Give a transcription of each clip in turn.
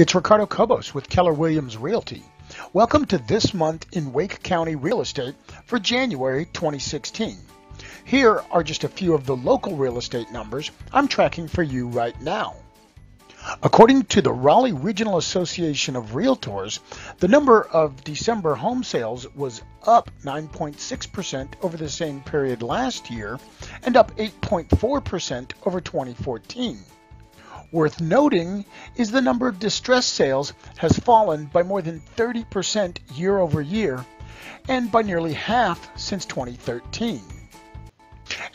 It's Ricardo Cobos with Keller Williams Realty. Welcome to This Month in Wake County Real Estate for January 2016. Here are just a few of the local real estate numbers I'm tracking for you right now. According to the Raleigh Regional Association of Realtors, the number of December home sales was up 9.6% over the same period last year and up 8.4% over 2014. Worth noting is the number of distressed sales has fallen by more than 30% year over year and by nearly half since 2013.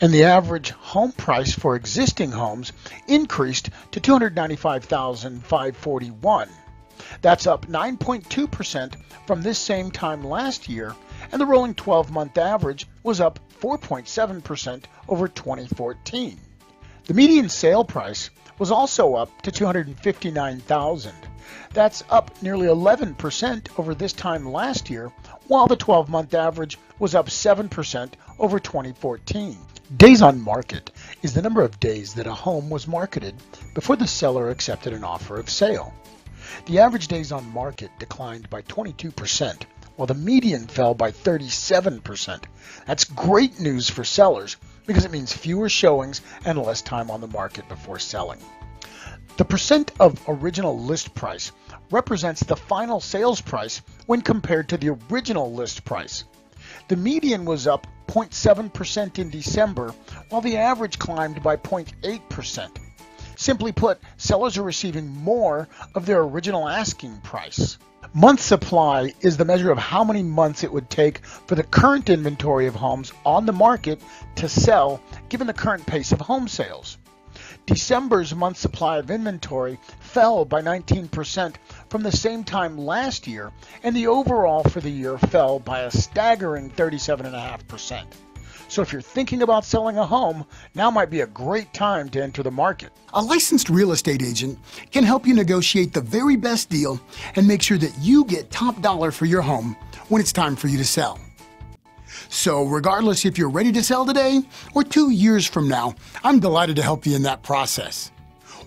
And the average home price for existing homes increased to 295,541. That's up 9.2% from this same time last year, and the rolling 12 month average was up 4.7% over 2014. The median sale price was also up to 259,000. That's up nearly 11% over this time last year, while the 12-month average was up 7% over 2014. Days on market is the number of days that a home was marketed before the seller accepted an offer of sale. The average days on market declined by 22%, while the median fell by 37%. That's great news for sellers because it means fewer showings and less time on the market before selling. The percent of original list price represents the final sales price when compared to the original list price. The median was up 0.7% in December, while the average climbed by 0.8%. Simply put, sellers are receiving more of their original asking price. Month supply is the measure of how many months it would take for the current inventory of homes on the market to sell given the current pace of home sales. December's month supply of inventory fell by 19% from the same time last year, and the overall for the year fell by a staggering 37.5%. So if you're thinking about selling a home, now might be a great time to enter the market. A licensed real estate agent can help you negotiate the very best deal and make sure that you get top dollar for your home when it's time for you to sell. So, regardless if you're ready to sell today or two years from now, I'm delighted to help you in that process.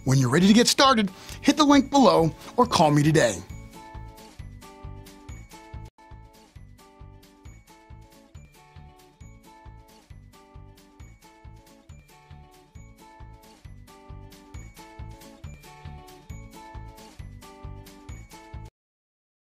When you're ready to get started, hit the link below or call me today.